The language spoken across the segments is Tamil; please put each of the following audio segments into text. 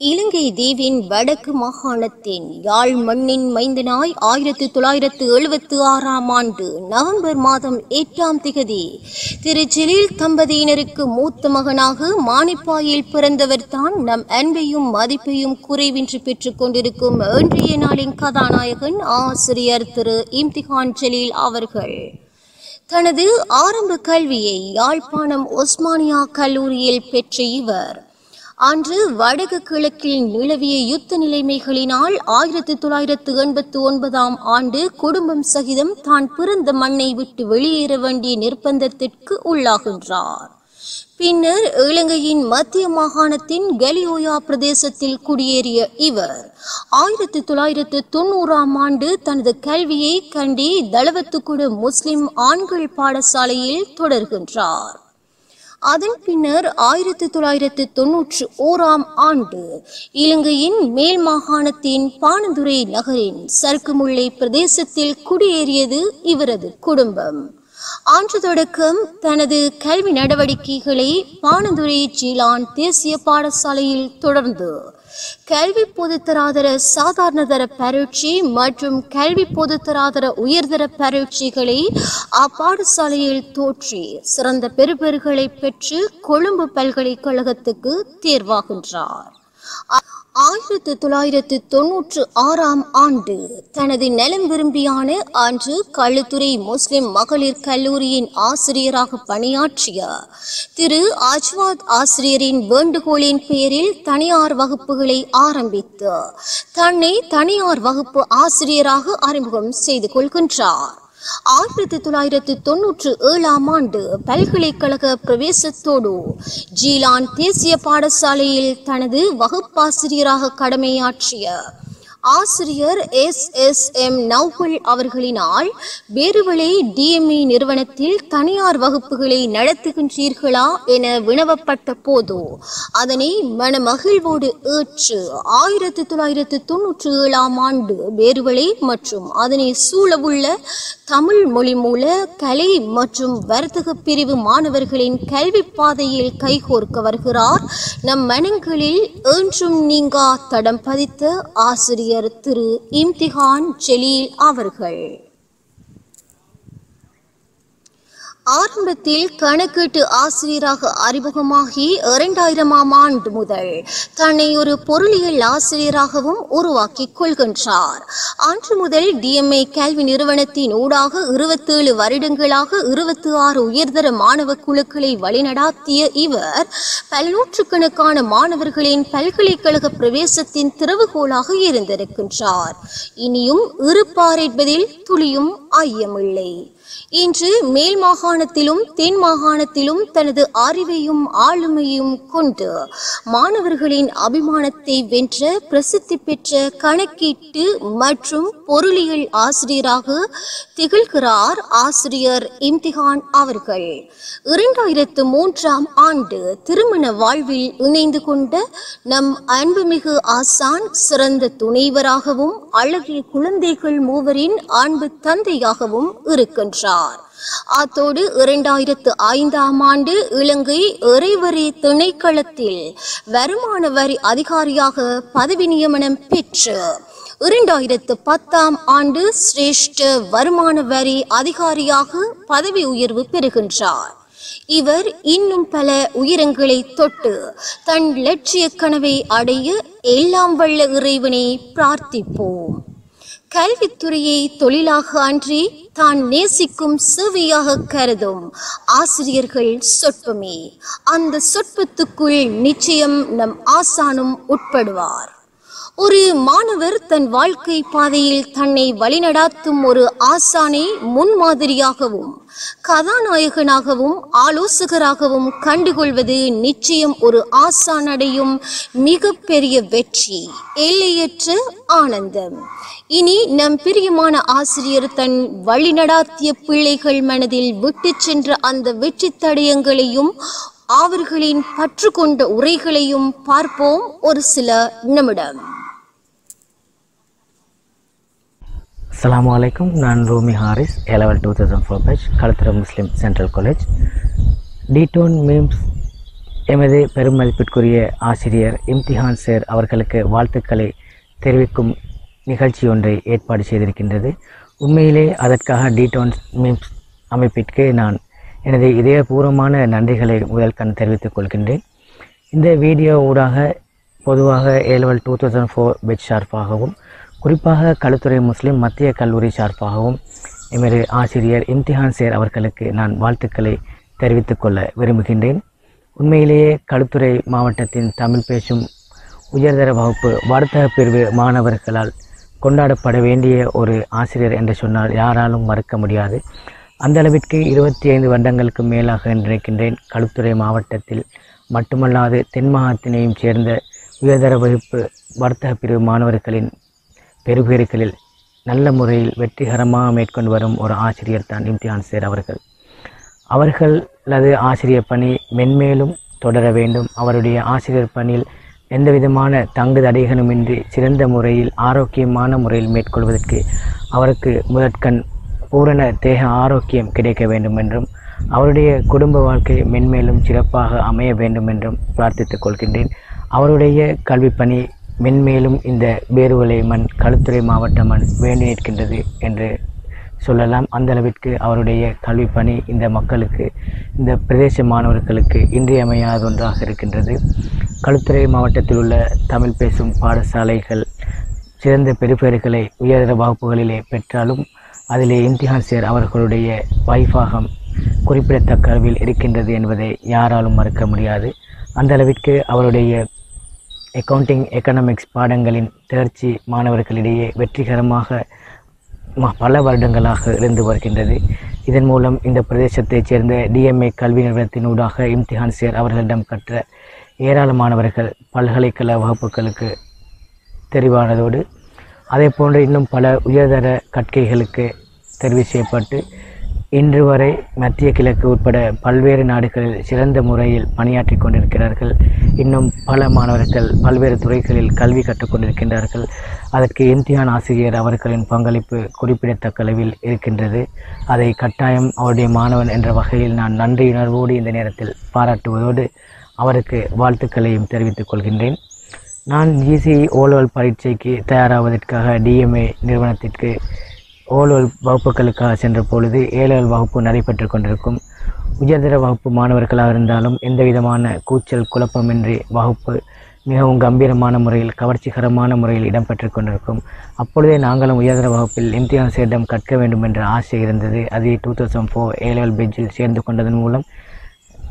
இலங்கை தீவின் வடக்கு மாகாணத்தின் யாழ் மண்ணின் மைந்தனாய் ஆயிரத்து தொள்ளாயிரத்து எழுபத்து ஆறாம் ஆண்டு நவம்பர் மாதம் எட்டாம் திகதி திரு ஜெலீல் தம்பதியினருக்கு மூத்த மகனாக மானிப்பாயில் பிறந்தவர் தான் நம் அன்பையும் மதிப்பையும் குறைவின்றி பெற்றுக் கொண்டிருக்கும் இன்றைய நாளின் கதாநாயகன் ஆசிரியர் திரு இம்திகான் ஜலீல் அவர்கள். தனது ஆரம்ப கல்வியை யாழ்ப்பாணம் ஒஸ்மானியா கல்லூரியில் பெற்ற இவர். அன்று வடக்கு கிழக்கில் நிலவிய யுத்த நிலைமைகளினால் ஆயிரத்தி தொள்ளாயிரத்து எண்பத்து ஒன்பதாம் ஆண்டு குடும்பம் சகிதம் தான் பிறந்த மண்ணை விட்டு வெளியேற வேண்டிய நிர்பந்தத்திற்கு உள்ளாகின்றார். பின்னர் இலங்கையின் மத்திய மாகாணத்தின் கலியோயா பிரதேசத்தில் குடியேறிய இவர் ஆயிரத்தி தொள்ளாயிரத்து தொண்ணூறாம் ஆண்டு தனது கல்வியை கண்டி தளவத்துக்குடு முஸ்லிம் ஆண்கள் பாடசாலையில் தொடர்கின்றார். அதன் பின்னர் ஆயிரத்தி தொள்ளாயிரத்து தொன்னூற்று ஓராம் ஆண்டு இலங்கையின் மேல் மாகாணத்தின் பானதுரை நகரின் சர்க்குமுல்லை பிரதேசத்தில் குடியேறியது இவரது குடும்பம். ஆண்டு தொடக்கம் தனது கல்வி நடவடிக்கைகளை பானதுரை ஜீலான் தேசிய பாடசாலையில் தொடர்ந்து கல்வி பொதுத்தராதர சாதாரணதர பரீட்சை மற்றும் கல்வி பொதுத்தராதர உயர்தர பரீட்சைகளை அப்பாடசாலையில் தோற்றி சிறந்த பெறுபர்களை பெற்று கொழும்பு பல்கலைக்கழகத்துக்கு தேர்வாகின்றார். ஆயிரத்து தொள்ளாயிரத்து தொன்னூற்று ஆறாம் ஆண்டு தனது நலம் விரும்பியான அன்று கள்ளுத்துறை முஸ்லிம் மகளிர் கல்லூரியின் ஆசிரியராக பணியாற்றிய திரு அஜ்வாத் ஆசிரியரின் வேண்டுகோளின் பேரில் தனியார் வகுப்புகளை ஆரம்பித்து தன்னை தனியார் வகுப்பு ஆசிரியராக அறிமுகம் செய்து கொள்கின்றார். ஆயிரத்தி தொள்ளாயிரத்தி தொன்னூற்று ஏழாம் ஆண்டு பல்கலைக்கழக பிரவேசத்தோடு ஜீலான் தேசிய பாடசாலையில் தனது வகுப்பாசிரியராக கடமையாற்றிய ஆசிரியர் எஸ் எஸ் எம் நௌகல் அவர்களினால் வேறுவலை டிஎம்இ நிறுவனத்தில் தனியார் வகுப்புகளை நடத்துகின்றீர்களா என வினவப்பட்ட போது அதனை மனமகிழ்வோடு ஏற்று ஆயிரத்தி தொள்ளாயிரத்து தொன்னூற்றி ஏழாம் ஆண்டு வேறுவலை மற்றும் அதனை சூழவுள்ள தமிழ் மொழி மூல கலை மற்றும் வர்த்தக பிரிவு மாணவர்களின் கல்வி பாதையில் கைகோர்க்க வருகிறார். நம் மனங்களில் என்றும் நீங்கா தடம் பதித்த ஆசிரியர் திரு இம்திஹான் ஜெலீல் அவர்கள். ஆரம்பத்தில் கணக்கீட்டு ஆசிரியராக அறிமுகமாகி இரண்டாயிரமாம் ஆண்டு முதல் தன்னை ஒரு பொருளியல் ஆசிரியராகவும் உருவாக்கிக் கொள்கின்றார். அன்று முதல் டிஎம்ஏ கல்வி நிறுவனத்தின் ஊடாக இருபத்தேழு வருடங்களாக இருபத்தி ஆறு உயர்தர மாணவ குழுக்களை வழிநடாத்திய இவர் பல்நூற்றுக்கணக்கான மாணவர்களின் பல்கலைக்கழக பிரவேசத்தின் திறவுகோலாக இருந்திருக்கின்றார். இனியும் இருப்பார் என்பதில் துளியும் ஐயமில்லை. இன்று மேல் மாகாணத்திலும் தென் மாகாணத்திலும் தனது அறிவையும் ஆளுமையும் கொண்டு மாணவர்களின் அபிமானத்தை வென்ற பிரசித்தி பெற்ற கணக்கீட்டு மற்றும் பொருளியல் ஆசிரியராக திகழ்கிறார் ஆசிரியர் இம்திகான் அவர்கள். இரண்டாயிரத்து மூன்றாம் ஆண்டு திருமண வாழ்வில் இணைந்து கொண்ட நம் அன்புமிகு ஆசான் சிறந்த துணைவராகவும் அழகிய குழந்தைகள் மூவரின் அன்பு தந்தையாகவும் இருக்கின்றார். அத்தோடு இரண்டாயிரத்து ஐந்தாம் ஆண்டு இலங்கை இறைவரி திணைக்களத்தில் வருமான வரி அதிகாரியாக பதவி நியமனம் பெற்று இரண்டாயிரத்து பத்தாம் ஆண்டு சிரேஷ்ட வருமான வரி அதிகாரியாக பதவி உயர்வு பெறுகின்றார். இவர் இன்னும் பல உயரங்களை தொட்டு தன் லட்சிய கனவை அடைய எல்லாம் வல்ல இறைவனை பிரார்த்திப்போம். கல்வித்துறையை தொழிலாக அன்றி தான் நேசிக்கும் சேவையாக கருதும் ஆசிரியர்கள் சொற்பமே அந்த சொற்பத்துக்குள் நிச்சயம் நம் ஆசானும் உட்படுவார். ஒரு மாணவர் தன் வாழ்க்கை பாதையில் தன்னை வழிநடாத்தும் ஒரு ஆசானை முன்மாதிரியாகவும் கதாநாயகனாகவும் ஆலோசகராகவும் கண்டுகொள்வது நிச்சயம் ஒரு ஆசான் அடையும் மிகப்பெரிய வெற்றி எல்லையற்ற ஆனந்தம். இனி நம் பிரியமான ஆசிரியர் தன் வழிநடாத்திய பிள்ளைகள் மனதில் விட்டு சென்ற அந்த வெற்றி தடயங்களையும் அவர்களின் பற்றுக்கொண்ட உரைகளையும் பார்ப்போம் ஒரு சில நிமிடம். அஸ்லாம் அலைக்கும் நான் Rumi Harris A level two thousand four batch Kalutara Muslim central college T town memes எமது பெருமதிப்பிற்குரிய ஆசிரியர் இம்திஹான் சேர் அவர்களுக்கு வாழ்த்துக்களை தெரிவிக்கும் நிகழ்ச்சி ஒன்றை ஏற்பாடு செய்திருக்கின்றது. உண்மையிலே அதற்காக டிடோன் மீம்ஸ் அமைப்பிற்கு நான் எனது இதயபூர்வமான நன்றிகளை முதல் கண் தெரிவித்துக் கொள்கின்றேன். இந்த வீடியோ ஊடாக பொதுவாக A level two thousand four batch சார்பாகவும் குறிப்பாக களுத்துறை முஸ்லீம் மத்திய கல்லூரி சார்பாகவும் எமது ஆசிரியர் இம்திஹான் சேர் அவர்களுக்கு நான் வாழ்த்துக்களை தெரிவித்துக் கொள்ள விரும்புகின்றேன். உண்மையிலேயே களுத்துறை மாவட்டத்தின் தமிழ் பேசும் உயர்தர வகுப்பு வர்த்தக பிரிவு மாணவர்களால் கொண்டாடப்பட வேண்டிய ஒரு ஆசிரியர் என்று சொன்னால் யாராலும் மறுக்க முடியாது. அந்த அளவிற்கு இருபத்தி ஐந்து வருடங்களுக்கு மேலாக நினைக்கின்றேன் களுத்துறை மாவட்டத்தில் மட்டுமல்லாது தென் மாகாணத்தினையும் சேர்ந்த உயர்தர வகுப்பு வர்த்தக பிரிவு மாணவர்களின் பெருபேறுகளில் நல்ல முறையில் வெற்றிகரமாக மேற்கொண்டு வரும் ஒரு ஆசிரியர் தான் இம்தியான் சேர் அவர்கள். அவர்களது ஆசிரியர் பணி மென்மேலும் தொடர வேண்டும். அவருடைய ஆசிரியர் பணியில் எந்தவிதமான தங்கு தடைகளுமின்றி சிறந்த முறையில் ஆரோக்கியமான முறையில் மேற்கொள்வதற்கு அவருக்கு முதற்கண் பூரண தேக ஆரோக்கியம் கிடைக்க வேண்டும் என்றும் அவருடைய குடும்ப வாழ்க்கை மென்மேலும் சிறப்பாக அமைய வேண்டும் என்றும் பிரார்த்தித்துக் கொள்கின்றேன். அவருடைய கல்வி பணி மென்மேலும் இந்த பேருவலை மண் களுத்துறை மாவட்ட மண் வேண்டி நிற்கின்றது என்று சொல்லலாம். அந்த அளவிற்கு அவருடைய கல்வி பணி இந்த மக்களுக்கு இந்த பிரதேச மாணவர்களுக்கு இன்றியமையாத ஒன்றாக இருக்கின்றது. களுத்துறை மாவட்டத்தில் உள்ள தமிழ் பேசும் பாடசாலைகள் சிறந்த பெறுபேறுகளை உயர்தர வகுப்புகளிலே பெற்றாலும் அதிலே இம்திஹான் அவர்களுடைய வைஃபாகம் குறிப்பிடத்தக்க அளவில் இருக்கின்றது என்பதை யாராலும் மறுக்க முடியாது. அந்த அளவிற்கு அவருடைய அக்கவுண்டிங் எக்கனாமிக்ஸ் பாடங்களின் தேர்ச்சி மாணவர்களிடையே வெற்றிகரமாக பல வருடங்களாக இருந்து வருகின்றது. இதன் மூலம் இந்த பிரதேசத்தைச் சேர்ந்த டிஎம்ஏ கல்வி நிறுவனத்தினூடாக இம்திஹான் சேர் அவர்களிடம் கற்ற ஏராளமானவர்கள் பல்கலைக்கழக வகுப்புகளுக்கு தெரிவானதோடு அதே போன்று இன்னும் பல உயர்தர கற்கைகளுக்கு தெரிவு செய்யப்பட்டு இன்று வரை மத்திய கிழக்கு உட்பட பல்வேறு நாடுகளில் சிறந்த முறையில் பணியாற்றி கொண்டிருக்கிறார்கள். இன்னும் பல மாணவர்கள் பல்வேறு துறைகளில் கல்வி கற்றுக்கொண்டிருக்கின்றார்கள் அதற்கு இம்தியான் ஆசிரியர் அவர்களின் பங்களிப்பு குறிப்பிடத்தக்க அளவில் இருக்கின்றது. அதை கட்டாயம் அவருடைய மாணவன் என்ற வகையில் நான் நன்றியுணர்வோடு இந்த நேரத்தில் பாராட்டுவதோடு அவருக்கு வாழ்த்துக்களையும் தெரிவித்துக் கொள்கின்றேன். நான் ஜிசிஇ ஓலோல் பரீட்சைக்கு தயாராவதற்காக டிஎம்ஏ நிறுவனத்திற்கு ஓலோல் வகுப்புகளுக்காக சென்ற பொழுது ஏழல் வகுப்பு நடைபெற்று கொண்டிருக்கும். உயர்தர வகுப்பு மாணவர்களாக இருந்தாலும் எந்தவிதமான கூச்சல் குழப்பமின்றி வகுப்பு மிகவும் கம்பீரமான முறையில் கவர்ச்சிகரமான முறையில் இடம்பெற்று கொண்டிருக்கும். அப்பொழுதே நாங்களும் உயர்தர வகுப்பில் இம்தியான் சேரிடம் கற்க வேண்டும் என்ற ஆசை இருந்தது. அது டூ தௌசண்ட் ஃபோர் ஏழல் பெஞ்சில் சேர்ந்து கொண்டதன் மூலம்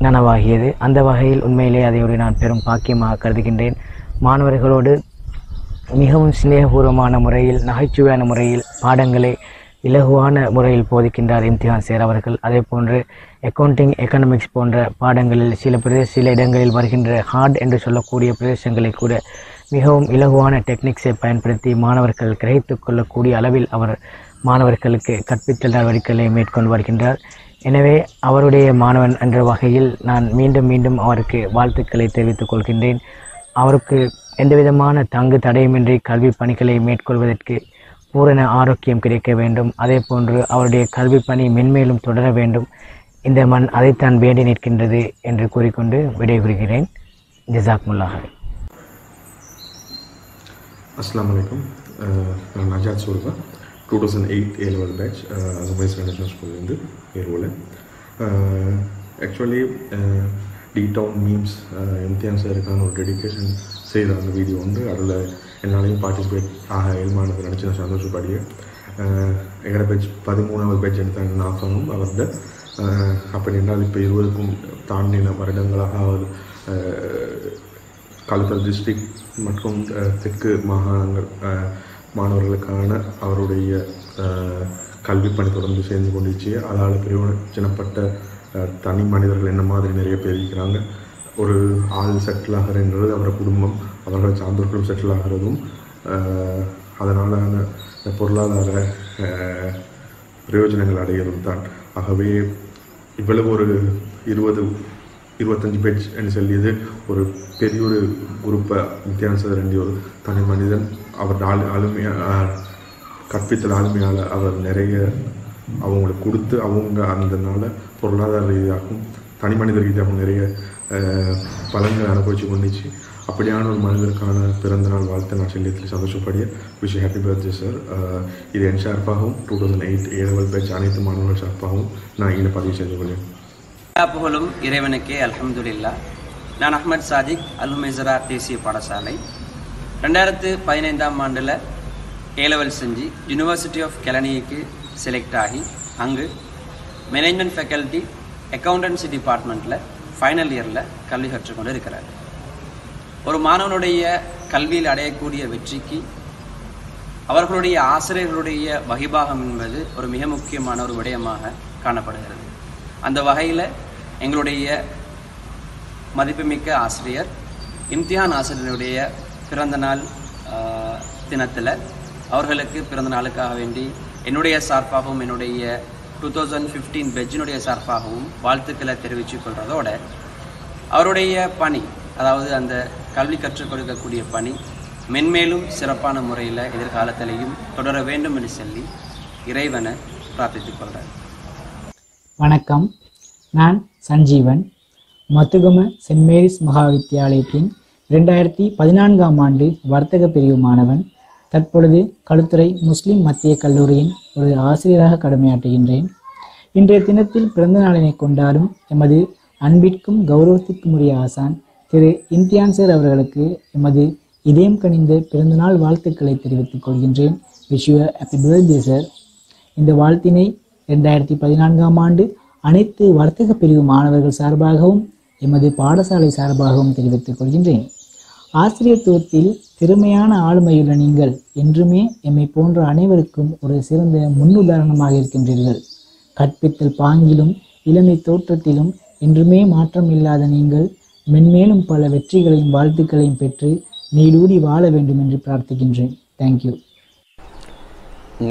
நனவாகியது. அந்த வகையில் உண்மையிலே அதை ஒரு நான் பெரும் பாக்கியமாக கருதுகின்றேன். மாணவர்களோடு மிகவும் சிநேகபூர்வமான முறையில் நகைச்சுவையான முறையில் பாடங்களை இலகுவான முறையில் போதிக்கின்றார் இம்தியான் சேர் அவர்கள். அதே போன்று அக்கவுண்டிங் எக்கனாமிக்ஸ் போன்ற பாடங்களில் சில பிரதேச சில இடங்களில் வருகின்ற ஹார்ட் என்று சொல்லக்கூடிய பிரதேசங்களை கூட மிகவும் இலகுவான டெக்னிக்ஸை பயன்படுத்தி மாணவர்கள் கிரகித்துக் கொள்ளக்கூடிய அளவில் அவர் மாணவர்களுக்கு கற்பித்தல் நடவடிக்கைகளை மேற்கொண்டு வருகின்றார். எனவே அவருடைய மாணவன் என்ற வகையில் நான் மீண்டும் மீண்டும் அவருக்கு வாழ்த்துக்களை தெரிவித்துக் கொள்கின்றேன். அவருக்கு எந்தவிதமான தங்கு தடையுமின்றி கல்வி பணிகளை மேற்கொள்வதற்கு பூரண ஆரோக்கியம் கிடைக்க வேண்டும். அதே போன்று அவருடைய கல்வி பணி மென்மேலும் தொடர வேண்டும். இந்த மண் அதைத்தான் வேண்டி நிற்கின்றது என்று கூறிக்கொண்டு விடைபெறுகிறேன். ஜிசாக்முல்லாஹ் அஸ்லாம் வலைக்கம் நான் Najath Surva. Two thousand eight A level batch அசமைஸ் international ஸ்கூல்லேருந்து ஏர்வில் actually T town memes Imtihan சாருக்கான ஒரு டெடிக்கேஷன் செய்த அந்த வீடியோ வந்து அதில் என்னாலையும் பார்ட்டிசிபேட் ஆக இயல்பானது நினச்சி நான் சந்தோஷப்படியே எங்களோட பேஜ் பதிமூணாவது பேஜ் எடுத்தாங்க நாஃபனும் அவர்கிட்ட அப்படி என்றால் இப்போ இருபதுக்கும் தாண்டின வருடங்களாக அவர் அஹ், டிஸ்ட்ரிக்ட் மற்றும் தெற்கு மாகாணங்கள் மாணவர்களுக்கான அவருடைய கல்வி பணி தொடர்ந்து சேர்ந்து கொண்டிருச்சு. அதால் பிரயோஜனப்பட்ட தனி மனிதர்கள் என்ன மாதிரி நிறைய பேர் இருக்கிறாங்க. ஒரு ஆள் செட்டில் ஆகிறன்றது அவரோட குடும்பம் அவர்களை சார்ந்தவர்களும் செட்டில் ஆகிறதும் அதனாலான பொருளாதார பிரயோஜனங்கள் அடைகிறது தான். ஆகவே இவ்வளவு ஒரு இருபது இருபத்தஞ்சு பேஜ் என்று சொல்லியது ஒரு பெரிய ஒரு குரூப்பை வித்தியாசம் வேண்டிய ஒரு தனி மனிதன் அவர் ஆளு ஆளுமையா கற்பித்தல் ஆளுமையால் அவர் நிறைய அவங்களுக்கு கொடுத்து அவங்க அந்த பொருளாதார ரீதியாகவும் தனி மனித ரீதியாகவும் நிறைய பலன்களை அனுபவிச்சு கொண்டுச்சு. அப்படியான ஒரு மனிதருக்கான பிறந்த நாள் வாழ்த்து நான் செல்லியத்தில் சந்தோஷப்படிய விஷ் ஹாப்பி பர்த்டே சார் இது என் சார்பாகவும் two thousand eight A level batch அனைத்து மாணவர்கள் சார்பாகவும் நான் இங்கே பதிவு செய்து கொள்வேன் எல்லா புகழும் இறைவனுக்கே அல்ஹம்துலில்லா. நான் அஹ்மத் சாதிக் அல்ஹுமைசரா தேசிய பாடசாலை. ரெண்டாயிரத்து பதினைந்தாம் ஆண்டில் ஏலவல் செஞ்சு யூனிவர்சிட்டி ஆஃப் கெலனிக்கு செலக்ட் ஆகி அங்கு மேனேஜ்மெண்ட் ஃபேக்கல்ட்டி அக்கௌண்டன்சி டிபார்ட்மெண்ட்டில் ஃபைனல் இயரில் கல்வி கற்றுக்கொண்டு இருக்கிறார் ஒரு மாணவனுடைய கல்வியில் அடையக்கூடிய வெற்றிக்கு அவர்களுடைய ஆசிரியர்களுடைய வகிபாகம் என்பது ஒரு மிக முக்கியமான ஒரு விடயமாக காணப்படுகிறது. அந்த வகையில் எங்களுடைய மதிப்புமிக்க ஆசிரியர் இம்தியான் ஆசிரியருடைய பிறந்த நாள் தினத்தில் அவர்களுக்கு பிறந்த நாளுக்காக வேண்டி என்னுடைய சார்பாகவும் என்னுடைய டூ தௌசண்ட் ஃபிஃப்டீன் பெஜ்ஜினுடைய சார்பாகவும் வாழ்த்துக்களை தெரிவித்துக் கொள்வதோட அவருடைய பணி அதாவது அந்த கல்வி கற்றுக் கொடுக்கக்கூடிய பணி மென்மேலும் சிறப்பான முறையில் எதிர்காலத்திலையும் தொடர வேண்டும் என்று சொல்லி இறைவனை பிரார்த்தித்துக் கொள்கிறேன் வணக்கம். நான் சஞ்சீவன். மத்துகம சென்ட் மேரிஸ் மகா வித்தியாலயத்தின் இரண்டாயிரத்தி பதினான்காம் ஆண்டு வர்த்தக பிரிவு மாணவன். தற்பொழுது களுத்துறை முஸ்லிம் மத்திய கல்லூரியின் ஒரு ஆசிரியராக கடமையாற்றுகின்றேன். இன்றைய தினத்தில் பிறந்த நாளினை கொண்டாடும் எமது அன்பிற்கும் கௌரவத்திற்கும் உரிய ஆசான் திரு இம்தியான் சார் அவர்களுக்கு எமது இதயம் கனிந்த பிறந்தநாள் வாழ்த்துக்களை தெரிவித்துக் கொள்கின்றேன். Wish you happy birthday sir இந்த வாழ்த்தினை இரண்டாயிரத்தி பதினான்காம் ஆண்டு அனைத்து வர்த்தக பிரிவு மாணவர்கள் சார்பாகவும் எமது பாடசாலை சார்பாகவும் தெரிவித்துக் கொள்கின்றேன். ஆசிரியத்துவத்தில் திறமையான ஆளுமையுள்ள நீங்கள் என்றுமே எம்மை போன்ற அனைவருக்கும் ஒரு சிறந்த முன்னுதாரணமாக இருக்கின்றீர்கள். கற்பித்தல் பாங்கிலும் இளமை தோற்றத்திலும் என்றுமே மாற்றம் இல்லாத நீங்கள் மென்மேலும் பல வெற்றிகளையும் வாழ்த்துக்களையும் பெற்று நீடூடி வாழ வேண்டும் என்று பிரார்த்திக்கின்றேன். தேங்க்யூ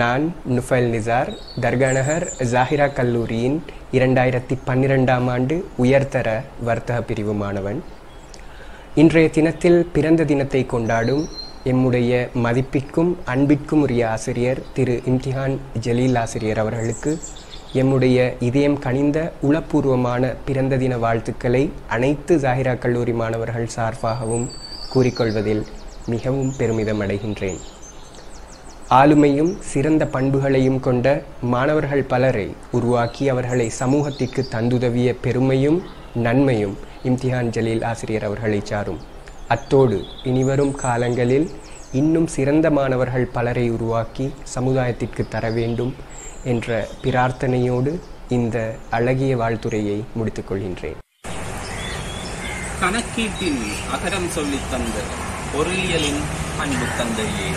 நான் நுஃபைல் நிசார் தர்காநகர் ஜாஹிரா கல்லூரியின் இரண்டாயிரத்தி பன்னிரெண்டாம் ஆண்டு உயர்தர வர்த்தக பிரிவு மாணவன். இன்றைய தினத்தில் பிறந்த தினத்தை கொண்டாடும் எம்முடைய மதிப்பிற்கும் அன்பிற்கும் உரிய ஆசிரியர் திரு இம்திஹான் ஜலீல் ஆசிரியர் அவர்களுக்கு எம்முடைய இதயம் கனிந்த உளப்பூர்வமான பிறந்த தின வாழ்த்துக்களை அனைத்து ஜாஹிரா கல்லூரி மாணவர்கள் சார்பாகவும் கூறிக்கொள்வதில் மிகவும் பெருமிதம் அடைகின்றேன். ஆளுமையும் சிறந்த பண்புகளையும் கொண்ட மாணவர்கள் பலரை உருவாக்கி அவர்களை சமூகத்திற்கு தந்துதவிய பெருமையும் நன்மையும் இம்திஹான் ஜலீல் ஆசிரியர் அவர்களை சாரும். அத்தோடு இனிவரும் காலங்களில் இன்னும் சிறந்த மாணவர்கள் பலரை உருவாக்கி சமுதாயத்திற்கு தர வேண்டும் என்ற பிரார்த்தனையோடு இந்த அழகிய வாழ்த்துறையை முடித்துக் கொள்கின்றேன். கணக்கீட்டின் அகரம் சொல்லித் தந்த பொருளியலின் அன்பு தந்தையே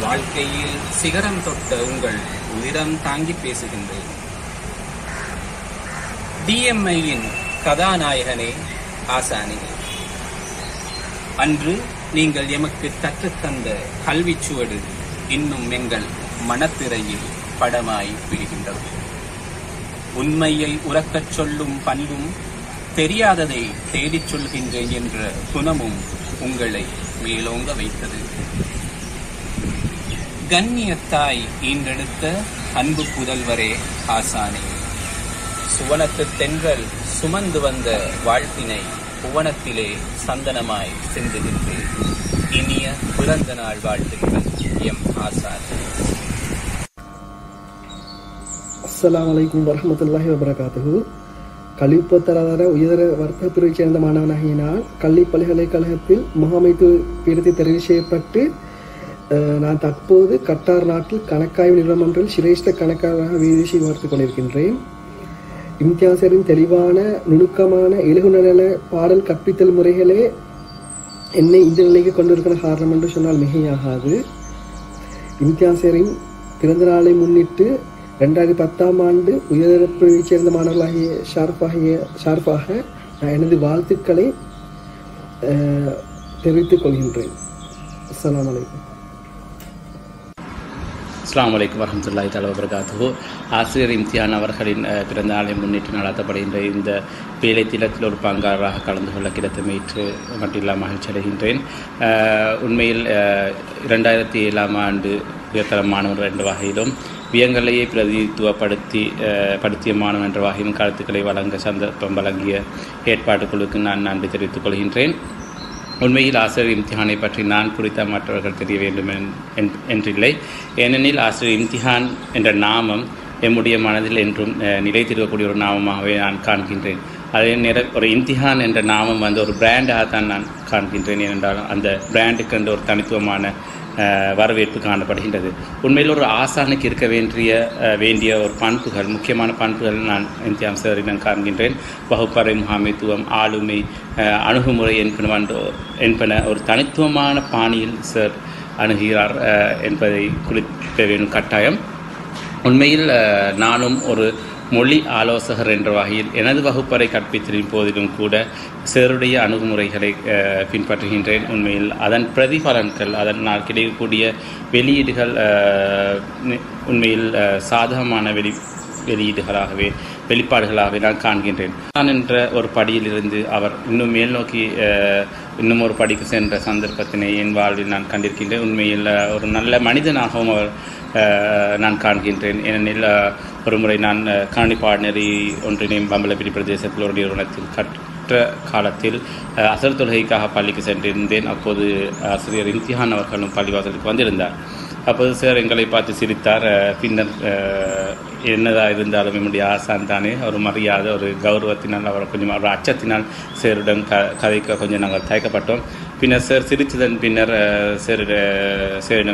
வாழ்க்கையில் சிகரம் தொட்ட உங்கள் உயிரம் தாங்கி பேசுகின்றேன். டிஎம்ஐயின் கதாநாயகனே ஆசானே. அன்று நீங்கள் எமக்கு கற்றுத்தந்த தந்த கல்விச்சுவடு இன்னும் எங்கள் மனத்திரையில் படமாய் விடுகின்றது உண்மையை உறக்கச் சொல்லும் பண்பும் தெரியாததை தேடிச் சொல்கின்றேன் என்ற குணமும் உங்களை மேலோங்க வைத்தது. கண்ணியத்தாய் ஈன்றெடுத்த அன்பு புதல்வரே ஆசானே. சுவனத்து தென்றல் சுமந்து வந்த வாழ்த்தினை புவனத்திலே சந்தனமாய் சிந்துகின்றேன் இனிய பிறந்த நாள் வாழ்த்துக்கள் எம் ஆசானே அஸ்லாம் அலைக்கும் வரமத்துல்லாஹி வபரகாத்துஹு. கல்விப்பத்தராதார உயர்தர வர்த்தக பிரிவைச் சேர்ந்த மாணவனாகிய நான் கல்வி பல்கலைக்கழகத்தில் முகாமைத்துவ பீடத்தில் தெரிவு செய்யப்பட்டு அஹ், நான் தற்போது கட்டார் நாட்டில் கணக்காய்வு நிறுவனம் ஒன்றில் சிரேஷ்ட கணக்காக செய்து பார்த்துக் கொண்டிருக்கின்றேன். இம்தியாசரின் தெளிவான நுணுக்கமான இலகுநல பாடல் கற்பித்தல் முறைகளே என்னை இந்த நிலைக்கு கொண்டிருக்கிற காரணம் என்று சொன்னால் மிகையாகாது. இம்தியாசரின் பிறந்த நாளை முன்னிட்டு ரெண்டாயிரத்தி பத்தாம் ஆண்டு உயர்பிரிவைச் சேர்ந்த மாணவர்களாகிய ஷார்ப்பாகிய ஷார்ப்பாக நான் எனது வாழ்த்துக்களை தெரிவித்துக் கொள்கின்றேன். அஸ்லாம் வலைக்கம் அஸ்லாம் வலைக்கம் வரமத்துல்லாஹி தலா வபரகாத்து ஆசிரியர் இம்தியான் அவர்களின் பிறந்த நாளை முன்னிட்டு நடத்தப்படுகின்ற இந்த வேலை திலத்தில் ஒரு பங்காளராக கலந்து கொள்ள கிடைத்தமைற்று மட்டில்லா மகிழ்ச்சி அடைகின்றேன். உண்மையில் இரண்டாயிரத்தி ஏழாம் ஆண்டு உயர்தர மாணவர் என்ற வகையிலும் வியங்கலையை பிரதிநிதித்துவப்படுத்தி படுத்திய மாணவன் என்ற வகையிலும் கருத்துக்களை வழங்க சந்தர்ப்பம் வழங்கிய ஏற்பாட்டுக்குழுக்கு நான் நன்றி தெரிவித்துக் கொள்கின்றேன். உண்மையில் ஆசிரியர் இம்திஹானை பற்றி நான் குறித்த மற்றவர்கள் தெரிய வேண்டும் என்- என்றில்லை. ஏனெனில் ஆசிரியர் இம்திஹான் என்ற நாமம் எம்முடைய மனதில் என்றும் நிலைத்திருக்கக்கூடிய ஒரு நாமமாகவே நான் காண்கின்றேன். அதே நேர ஒரு இம்திஹான் என்ற நாமம் வந்து ஒரு பிராண்டாக தான் நான் காண்கின்றேன். ஏனென்றால் அந்த பிராண்டுக்கு என்ற ஒரு தனித்துவமான வரவேற்பு காணப்படுகின்றது. உண்மையில் ஒரு ஆசானுக்கு இருக்க வேண்டிய வேண்டிய ஒரு பண்புகள் முக்கியமான பண்புகள் நான் இம்தியான் சார் நான் காண்கின்றேன். வகுப்பறை முகாமைத்துவம் ஆளுமை அணுகுமுறை என்பன வந்து என்பன ஒரு தனித்துவமான பாணியில் சார் அணுகிறார் என்பதை குறிப்பிட வேண்டும் கட்டாயம். உண்மையில் நானும் ஒரு மொழி ஆலோசகர் என்ற வகையில் எனது வகுப்பறை கற்பித்தலின் போதிலும் கூட சிலருடைய அணுகுமுறைகளை பின்பற்றுகின்றேன் உண்மையில். அதன் பிரதிபலன்கள் அதனால் கிடைக்கக்கூடிய வெளியீடுகள் உண்மையில் சாதகமான வெளி வெளியீடுகளாகவே வெளிப்பாடுகளாகவே நான் காண்கின்றேன். நான் என்ற ஒரு படியிலிருந்து அவர் இன்னும் மேல் நோக்கி இன்னும் ஒரு படிக்கு சென்ற சந்தர்ப்பத்தினை என் வாழ்வில் நான் கண்டிருக்கின்றேன். உண்மையில் ஒரு நல்ல மனிதனாகவும் அவர் நான் காண்கின்றேன். ஏனெனில் ஒருமுறை நான் அஹ், காணி பாடநெறி ஒன்றினை பம்பலப்பிடி பிரதேசத்தில் ஒரு நிறுவனத்தில் கற்ற காலத்தில் அசல் தொழுகைக்காக பள்ளிக்கு சென்றிருந்தேன். அப்போது ஆசிரியர் இம்திஹான் அவர்களும் பள்ளிவாசலுக்கு வந்திருந்தார். அப்போது சார் எங்களை பார்த்து சிரித்தார். பின்னர் என்னதாக இருந்தாலும் என்னுடைய ஆசான் தானே. ஒரு மரியாதை ஒரு கௌரவத்தினால் அவர் கொஞ்சம் ஒரு அச்சத்தினால் சேருடன் க கதைக்க கொஞ்சம் நாங்கள் தயக்கப்பட்டோம். பின்னர் சார் சிரித்ததன் பின்னர் அஹ், சார்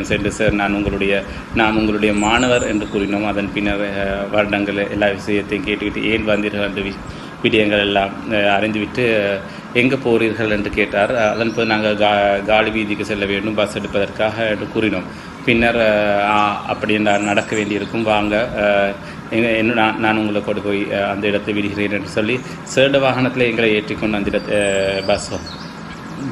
சென்று சார் நான் உங்களுடைய நான் உங்களுடைய மாணவர் என்று கூறினோம். அதன் பின்னர் வருடங்கள் எல்லா விஷயத்தையும் கேட்டுக்கிட்டு ஏன் வந்தீர்கள்? என்று வி- விடயங்கள் எல்லாம் அறிந்துவிட்டு எங்கே போகிறீர்கள் என்று கேட்டார். அதன் போது நாங்கள் கா காலி வீதிக்கு செல்ல வேண்டும் பஸ் எடுப்பதற்காக என்று கூறினோம். பின்னர் அப்படின்னா அப்படி நடக்க வேண்டியிருக்கும் வாங்க அஹ், என்ன நான் நான் உங்களை கொண்டு போய் அந்த இடத்தை விடுகிறேன் என்று சொல்லி சேட வாகனத்தில் எங்களை ஏற்றிக்கொண்டு அந்த இடத்தை பஸ்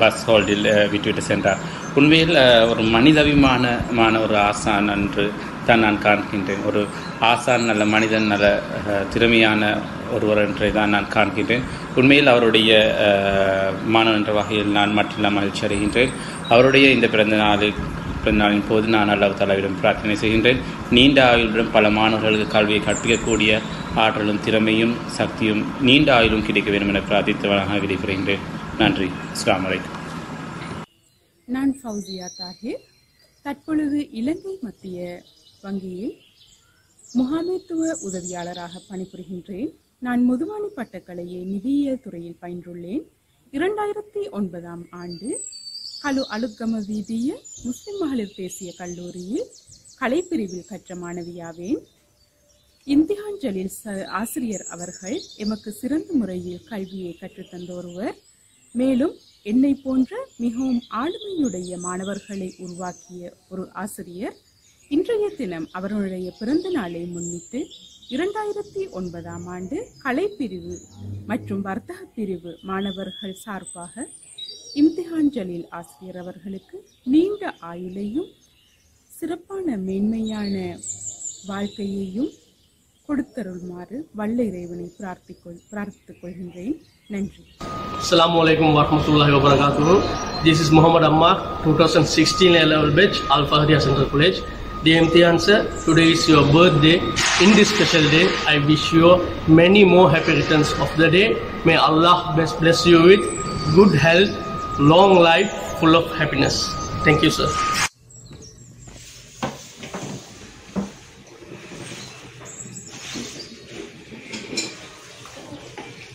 பஸ் ஹோல்டில் விட்டுவிட்டு சென்றார். உண்மையில் ஒரு மனிதாபிமானமான ஒரு ஆசான் என்று தான் நான் காண்கின்றேன். ஒரு ஆசான் நல்ல மனிதன் நல்ல திறமையான ஒருவர் என்றை தான் நான் காண்கின்றேன். உண்மையில் அவருடைய மாணவன் என்ற வகையில் நான் மட்டும் மகிழ்ச்சி அடைகின்றேன். அவருடைய இந்த பிறந்த நாளில் பிறந்த நாளின் போது நான் அல்லாஹ் தலைவிடம் பிரார்த்தனை செய்கின்றேன். நீண்ட ஆயுளுடன் பல மாணவர்களுக்கு கல்வியை கற்பிக்கக்கூடிய ஆற்றலும் திறமையும் சக்தியும் நீண்ட ஆயுளும் கிடைக்க வேண்டும் என பிரார்த்தித்தவனாக விடைபெறுகின்றேன். நன்றி. அஸ்ஸலாமு வலைக்கம் நான் ஃபவுசியா தாஹிர். தற்பொழுது இலங்கை மத்திய வங்கியில் முகாமைத்துவ உதவியாளராக பணிபுரிகின்றேன். நான் முதுமானி பட்டக்கலையை நிதியியல் துறையில் பயின்றுள்ளேன். இரண்டாயிரத்தி ஒன்பதாம் ஆண்டு கலு அழுக்கம வீதிய முஸ்லிம் மகளிர் தேசிய கல்லூரியில் கலைப்பிரிவில் கற்ற மாணவியாவேன். இம்திஹான் ஜலீல் ச- ஆசிரியர் அவர்கள் எமக்கு சிறந்த முறையில் கல்வியை கற்றுத்தந்த ஒருவர் மேலும் என்னை போன்ற மிகவும் ஆளுமையுடைய மாணவர்களை உருவாக்கிய ஒரு ஆசிரியர் இன்றைய தினம் அவர்களுடைய பிறந்த நாளை முன்னிட்டு இரண்டாயிரத்தி ஒன்பதாம் ஆண்டு கலைப்பிரிவு மற்றும் வர்த்தக பிரிவு மாணவர்கள் சார்பாக இம்திஹான் ஜலீல் ஆசிரியர் அவர்களுக்கு நீண்ட ஆயுளையும் சிறப்பான மேன்மையான வாழ்க்கையையும் கொடுத்தருள்மாறு வல்ல இறைவனை பிரார்த்திக்கொள் பிரார்த்தித்துக் கொள்கின்றேன் நன்றி அஸ்லாம் வலைக்கம் வரமத்துல்லாஹி வபரகாத்து திஸ் இஸ் முகமது அம்மா two thousand sixteen level batch Alfahariya central college Dear Imtihan sir, is is your birthday. In this special day, I wish you many more happy of the day may Allah Allah bless you with good health long life, full of happiness. Thank you, sir.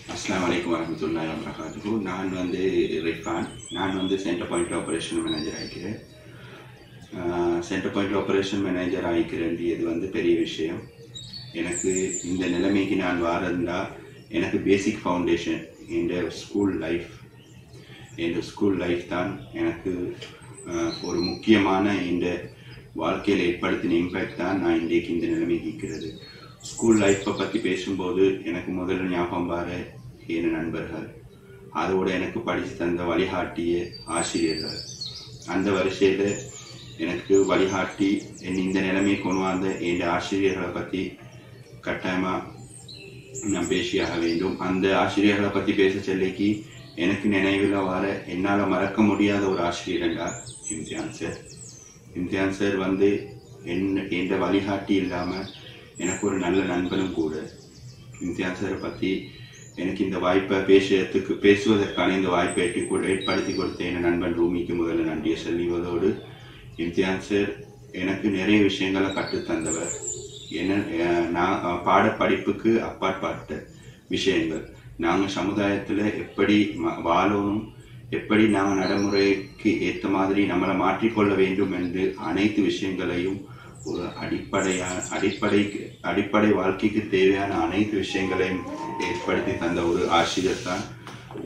அஸ்லாம் வலைக்கம் நான் வந்து ரிஃபான் நான் வந்து சென்டர் பாயிண்ட் ஆப்ரேஷன் மேனேஜர் ஆகிக்கிறேன் சென்டர் பாயிண்ட் ஆப்ரேஷன் மேனேஜர் ஆகிக்கிறேன்றது வந்து பெரிய விஷயம் எனக்கு இந்த நிலைமைக்கு நான் வாரந்தா எனக்கு பேசிக் ஃபவுண்டேஷன் இந்த ஸ்கூல் லைஃப் இந்த ஸ்கூல் லைஃப் தான் எனக்கு ஒரு முக்கியமான இந்த வாழ்க்கையில் ஏற்படுத்தின இம்பேக்ட் தான் நான் இன்றைக்கு இந்த நிலைமைக்கு இருக்கிறது ஸ்கூல் லைஃப்பை பற்றி பேசும்போது எனக்கு முதல்ல ஞாபகம் பாரு என் நண்பர்கள்? அதோட எனக்கு படித்து தந்த வழிகாட்டிய ஆசிரியர்கள். அந்த வரிசையில் எனக்கு வழிகாட்டி என் இந்த நிலைமையை கொண்டு வந்த என் ஆசிரியர்களை பற்றி கட்டாயமாக நான் பேசியாக வேண்டும். அந்த ஆசிரியர்களை பற்றி பேச சொல்லிக்கு எனக்கு நினைவில் வர என்னால் மறக்க முடியாத ஒரு ஆசிரியர் என்றார் இம்தியான் சார். இம்தியான் சார் வந்து என் எந்த வழிகாட்டி இல்லாமல் எனக்கு ஒரு நல்ல நண்பனும் கூட. இம்தியான் சாரை பற்றி எனக்கு இந்த வாய்ப்பை பேசுறதுக்கு பேசுவதற்கான இந்த வாய்ப்பை எட்டி கூட ஏற்படுத்தி கொடுத்த என் நண்பன் ரூமிக்கு முதல்ல நன்றியை சொல்லுவதோடு இம்தியான் சார் எனக்கு நிறைய விஷயங்களை கற்றுத் தந்தவர் என்ன நான் பாட படிப்புக்கு அப்பாற்பட்ட விஷயங்கள். நாங்கள் சமுதாயத்தில் எப்படி வாழணும் எப்படி நாங்கள் நடைமுறைக்கு ஏற்ற மாதிரி நம்மளை மாற்றிக்கொள்ள வேண்டும் என்று அனைத்து விஷயங்களையும் ஒரு அடிப்படையான அடிப்படைக்கு அடிப்படை வாழ்க்கைக்கு தேவையான அனைத்து விஷயங்களையும் ஏற்படுத்தி தந்த ஒரு ஆசிரியர் தான்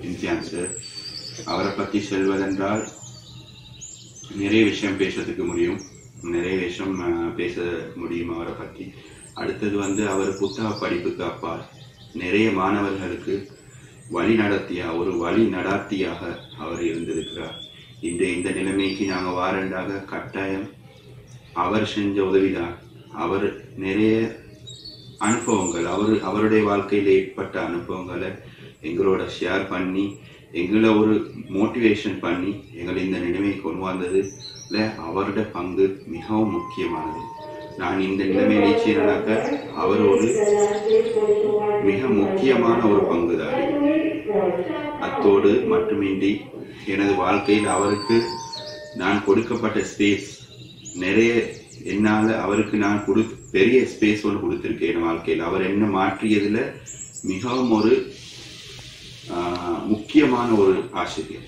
இம்தியான் சார் அவரை பற்றி செல்வதென்றால் நிறைய விஷயம் பேசுறதுக்கு முடியும். நிறைய விஷயம் பேச முடியும் அவரை பற்றி அடுத்தது வந்து அவர் புத்தக படிப்புக்கு அப்பால். நிறைய மாணவர்களுக்கு வழி நடத்திய ஒரு வழி நடாத்தியாக அவர் இருந்திருக்கிறார். இன்று இந்த நிலைமைக்கு நாங்கள் வாரண்டாக கட்டாயம் அவர் செஞ்ச உதவிதான். அவர் நிறைய அனுபவங்கள் அவர் அவருடைய வாழ்க்கையில் ஏற்பட்ட அனுபவங்களை எங்களோட ஷேர் பண்ணி எங்களை ஒரு மோட்டிவேஷன் பண்ணி எங்களை இந்த நிலைமை கொண்டு வந்ததுல அவருடைய பங்கு மிகவும் முக்கியமானது. நான் இந்த நிலைமையில் ஈச்சியனாக்க அவர் ஒரு மிக முக்கியமான ஒரு பங்குதாரி. அத்தோடு மட்டுமின்றி எனது வாழ்க்கையில் அவருக்கு நான் கொடுக்கப்பட்ட ஸ்பேஸ் நிறைய என்னால் அவருக்கு நான் கொடு பெரிய ஸ்பேஸ் ஒன்று கொடுத்துருக்கேன் என் வாழ்க்கையில். அவர் என்ன மாற்றியதில் மிகவும் ஒரு முக்கியமான ஒரு ஆசிரியர்.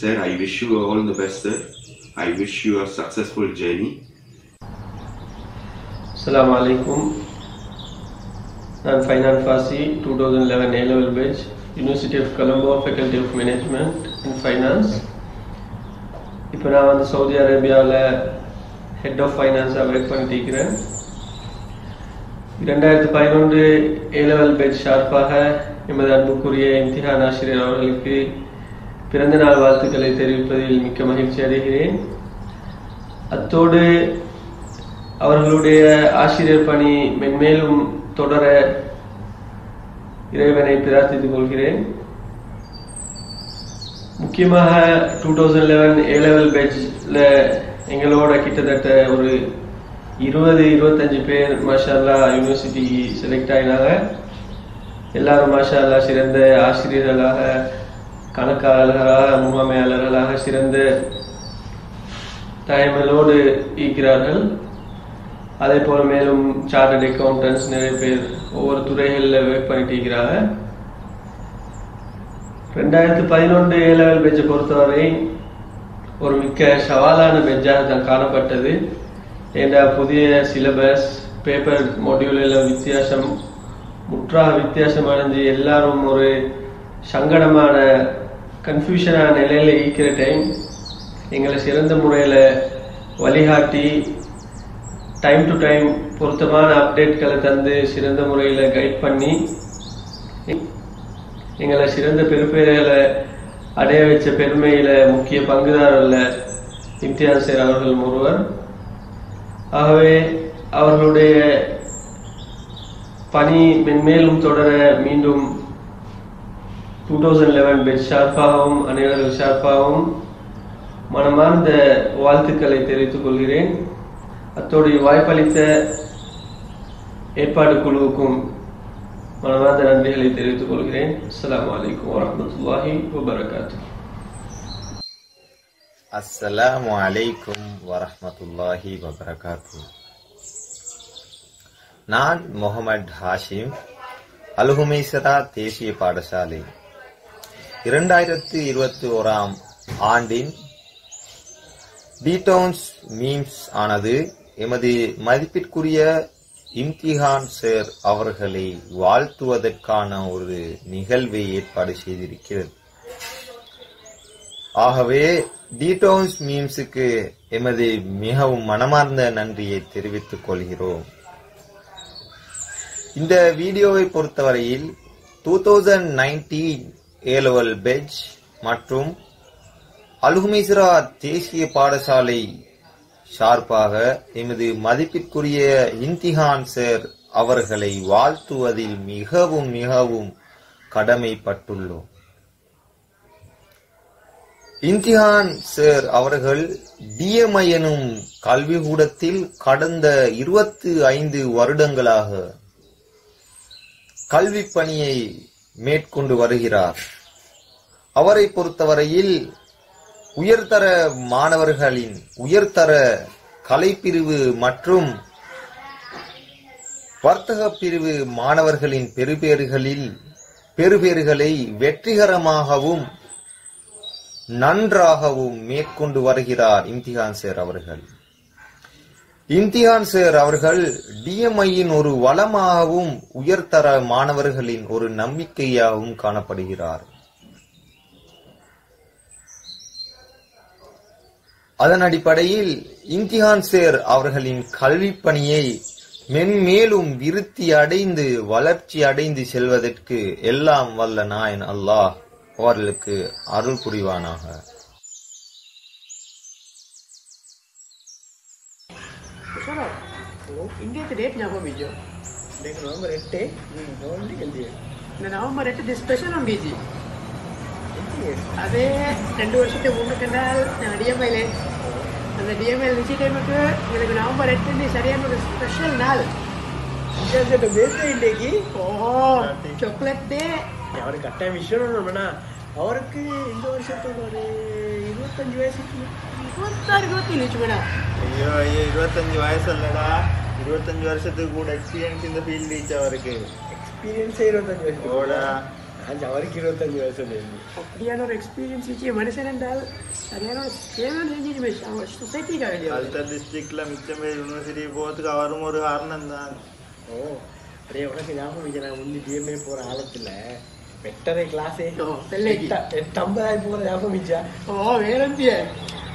Sir I wish you all the best sir I wish you a successful journey Assalamu alaikum. I'm Fainan Fasi, 2011 A-level batch, University of Colombo, Faculty of management and finance இப்போ நான் வந்து சவுதி அரேபியாவில் ஹெட் ஆஃப் ஃபைனான்ஸாக ஒர்க் பண்ணிட்டு இருக்கிறேன் இரண்டாயிரத்தி பதினொன்று லெவல் பேஜ் ஷார்ப்பாக எமது அன்புக்குரிய இம்திஹான் ஆசிரியர் அவர்களுக்கு பிறந்தநாள் வாழ்த்துக்களை தெரிவிப்பதில் மிக்க மகிழ்ச்சி அடைகிறேன். அத்தோடு அவர்களுடைய ஆசிரியர் பணி மென்மேலும் தொடர இறைவனை பிரார்த்தித்துக் கொள்கிறேன். முக்கியமாக two thousand eleven A level பேட்சில் எங்களோட கிட்டத்தட்ட ஒரு இருபது இருபத்தஞ்சு பேர் மாஷால்லா யூனிவர்சிட்டிக்கு செலக்ட் ஆகினாங்க எல்லாரும் மாஷால்லா சிறந்த ஆசிரியர்களாக கணக்காளர்களாக முகாமையாளர்களாக சிறந்த தயமலோடு இருக்கிறார்கள். அதே போல மேலும் சார்ட்டர்ட் அக்கௌண்டன்ஸ் நிறைய பேர் ஒவ்வொரு துறைகளில் ஒர்க் பண்ணிட்டு இருக்கிறாங்க. ரெண்டாயிரத்தி பதினொன்று ஏ லெவல் பெஞ்சை பொறுத்தவரை ஒரு மிக்க சவாலான பெஞ்சாக தான் காணப்பட்டது. ஏன்னா புதிய சிலபஸ் பேப்பர் மொடியூல் எல்லாம் வித்தியாசம் முற்றாக வித்தியாசம் அடைஞ்சு எல்லாரும் ஒரு சங்கடமான கன்ஃபியூஷனான நிலையில் இருக்கிற டைம் எங்களை சிறந்த முறையில் வழிகாட்டி டைம் டு டைம் பொருத்தமான அப்டேட்களை தந்து சிறந்த முறையில் கைட் பண்ணி எங்களை சிறந்த பெருப்பேர்களை அடைய வச்ச பெருமையில் முக்கிய பங்குதாரர்ல இம்தியாஸ் சேர் அவர்கள் ஒருவர். ஆகவே அவர்களுடைய பணி மென்மேலும் தொடர மீண்டும் டூ தௌசண்ட் லெவன் பெட் ஷார்ப்பாகவும் அனைவர்கள் ஷார்ப்பாகவும் மனமார்ந்த வாழ்த்துக்களை தெரிவித்துக் கொள்கிறேன். அத்தோடைய வாய்ப்பளித்த ஏற்பாடு குழுவுக்கும் மனமார்ந்த நன்றிகளை தெரிவித்துக் கொள்கிறேன். அஸ்லாம் வலைக்கம் வரமத்துல்லாஹி வபரகாத்து அஸ்லாம் வலைக்கும் வரமத்துல்லாஹி வபரகாத்து நான் முகமது ஹாஷிம் அலுகுமைசரா தேசிய பாடசாலை. இரண்டாயிரத்தி இருபத்தி ஓராம் ஆண்டின் டீடவுன்ஸ் மீம்ஸ் ஆனது எமது மதிப்பிற்குரிய இம்திஹான் சேர் அவர்களை வாழ்த்துவதற்கான ஒரு நிகழ்வை ஏற்பாடு செய்திருக்கிறது. ஆகவே டீடோன்ஸ் மீம்ஸுக்கு எமது மிகவும் மனமார்ந்த நன்றியை தெரிவித்துக் கொள்கிறோம். இந்த வீடியோவை பொறுத்தவரையில் two thousand nineteen A level batch மற்றும் அல்ஹுமிஸ்ரா தேசிய பாடசாலை சார்பாக எமது மதிப்பிற்குரிய இம்திஹான் சார் அவர்களை வாழ்த்துவதில் மிகவும் மிகவும் கடமைப்பட்டுள்ளோம். இம்திஹான் சார் அவர்கள் டிஎம்ஐ எனும் கல்விக்கூடத்தில் கடந்த இருபத்தி ஐந்து வருடங்களாக கல்வி பணியை மேற்கொண்டு வருகிறார். அவரை பொறுத்தவரையில் உயர்தர மாணவர்களின் உயர்தர கலைப்பிரிவு மற்றும் வர்த்தக பிரிவு மாணவர்களின் பெறுபேறுகளில் பெறுபேறுகளை வெற்றிகரமாகவும் நன்றாகவும் மேற்கொண்டு வருகிறார் இம்திஹான் சேர் அவர்கள். இம்திஹான் சேர் அவர்கள் டிஎம்ஐயின் ஒரு வளமாகவும் உயர்தர மாணவர்களின் ஒரு நம்பிக்கையாகவும் காணப்படுகிறார். அதன் அடிப்படையில் இம்திஹான் சேர் அவர்களின் கல்விப் பணியை மென்மேலும் விருத்தி அடைந்து வளர்ச்சி அடைந்து செல்வதற்கு எல்லாம் வல்ல நாயன் அல்லாஹ் அவர்களுக்கு அருள் புரிவானாக. இந்த நவம்பர் எட்டு ஸ்பெஷல் பிஜி. On பிஜி அதே ரெண்டு வருஷத்துக்கு முன்னுக்குண்டால் நான் டிஎம்ஐல அந்த டிஎம்ஐ விசிட் டைமுக்கு எனக்கு நவம்பர் எட்டு சரியான ஒரு ஸ்பெஷல் நாள் பேர்தே இன்னைக்கு ஓ சாக்லேட் டே அவருக்கு கட்டாயம் விஷயம் நம்மனா அவருக்கு இந்த வருஷத்துக்கு ஒரு இருபத்தஞ்சு வயசு இருபத்தாறு இருபத்தி மேடம் ஐயோ ஐயோ இருபத்தஞ்சு வயசு இல்லடா இருபத்தஞ்சு வருஷத்துக்கு கூட எக்ஸ்பீரியன்ஸ் இந்த ஃபீல்ட் ரீச் அவருக்கு எக்ஸ்பீரியன்ஸே இருபத்தஞ்சு வயசு ஓடா அஞ்சு அவருக்கு இருபத்தஞ்சு வயசு அப்படியான ஒரு எக்ஸ்பீரியன்ஸ் வச்சு மனுஷன் என்றால் சரியான சேவை செஞ்சு அவன் சொசைட்டிக்காக வேண்டிய கல்ச்சர் டிஸ்ட்ரிக்ட்ல மிச்சம் பேர் யூனிவர்சிட்டி போகிறதுக்கு அவரும் ஒரு காரணம் தான். ஓ அப்படியே உனக்கு ஞாபகம் வைக்க நான் முந்தி டிஎம்ஏ போகிற ஆழத்தில் வெட்டரை கிளாஸே எட்டு ஐம்பதாயிரம் போகிற ஞாபகம் வச்சா ஓ வேறந்திய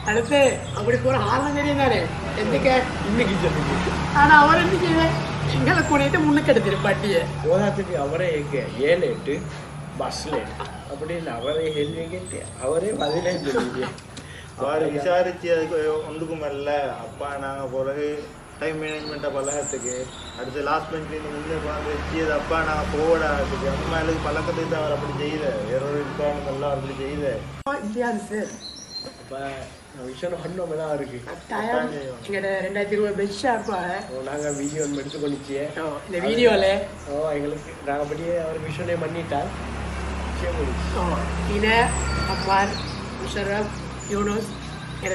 அடுத்து அப்படி போகிற ஆழம் தெரியும் தானே. எந்துக்க இன்னைக்கு சொல்லுங்க ஆனால் அவர் என்ன செய்வேன் எங்களை கூட்டிட்டு முன்னுக்கு எடுத்துரு பட்டியை. போதாத்துக்கு அவரே எங்க? ஏழு எட்டு பஸ்ல. அப்படின்னு அவரே ஹெல்வி கேட்டு அவரே பதினேழு சொல்லுவீங்க அவர் விசாரிச்சு அதுக்கு ஒன்றுக்கும் வரல. அப்பா நாங்க பிறகு டைம் மேனேஜ்மெண்ட்டை பழகத்துக்கு அடுத்து லாஸ்ட் பெஞ்ச்லேருந்து முன்னே உட்காந்து வச்சு அப்பா நாங்கள் போடாதுக்கு அம்மா எனக்கு பழக்கத்துக்கு தான் அவர் அப்படி செய்யல வேற ஒரு ரிக்குவயர்மெண்ட் எல்லாம் அப்படி செய்யல இப்போ விஷயம் பண்ணோம் தான் இருக்கு. எங்கள்கிட்ட ரெண்டாயிரத்தி இருபது பெஸ்ட்டாக இருப்பாங்க நாங்கள் வீடியோ எடுத்து பண்ணிச்சு இந்த வீடியோவில் ஓ எங்களுக்கு நாங்கள் அப்படியே அவர் விஷயமே பண்ணிட்டா. இன அப்பார் முஷரப் யூனஸ்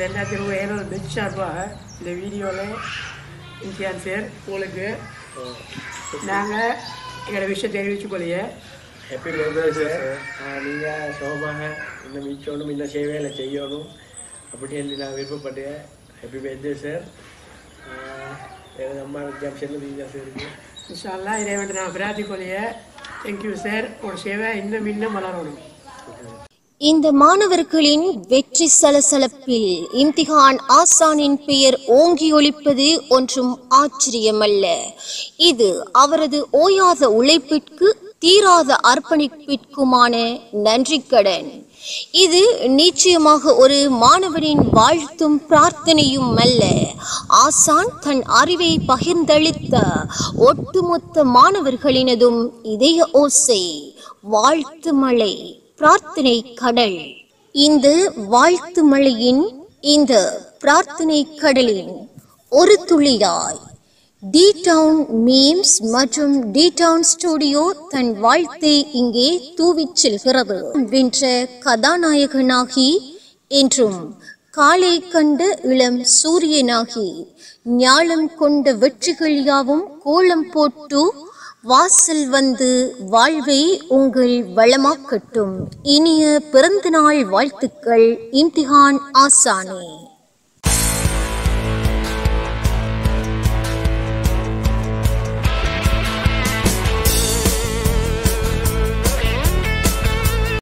ரெண்டாயிரத்தி இருபது ஏழு பெஸ்ட்டாக இருப்பாங்க இந்த வீடியோவில் இம்தியான் சார் உங்களுக்கு நாங்கள் எங்களோட விஷயம் தெரிவிச்சுக்கொள்ளிய ஹாப்பி சார் நீங்கள் சோமாக இன்னும் மிச்சோணும் இன்னும் சேவையில் செய்யணும். அப்படி சொல்லி நான் விருப்பப்பட்டேன். ஹாப்பி பர்த்டே சார் எனது அம்மா எக்ஸாம் செல்லுதீங்க சார் இன்ஷால்லா இதை வந்து நான் பிரார்த்திக்கொள்ளிய தேங்க்யூ சார் ஒரு சேவை இன்னும் இன்னும் வளரணும். இந்த மாணவர்களின் வெற்றி சலசலப்பில் இம்திஹான் ஆசானின் பெயர் ஓங்கி ஒழிப்பது ஒன்றும் ஆச்சரியமல்ல. இது அவரது ஓயாத உழைப்பிற்கு தீராத அர்ப்பணிப்பிற்குமான நன்றிக்கடன். இது நிச்சயமாக ஒரு மாணவனின் வாழ்த்தும் பிரார்த்தனையும் அல்ல. ஆசான் தன் அறிவை பகிர்ந்தளித்த ஒட்டுமொத்த மாணவர்களினதும் இதய ஓசை வாழ்த்து மழை பிரார்த்தனை கடல். இந்த வாழ்த்து மழையின் இந்த பிரார்த்தனை கடலின் ஒரு துளியாய் டி டவுன் மீம்ஸ் மற்றும் டி டவுன் ஸ்டுடியோ தன் வாழ்த்தை இங்கே தூவிச் செல்கிறது. வென்ற கதாநாயகனாகி என்றும் காலை கண்ட இளம் சூரியனாகி ஞாலம் கொண்ட வெற்றிகள் யாவும் கோலம் போட்டு வாசல் வந்து வாழ்வை உங்கள் வளமாக்கட்டும். இனிய பிறந்தநாள் வாழ்த்துக்கள் இம்திஹான் ஆசானே.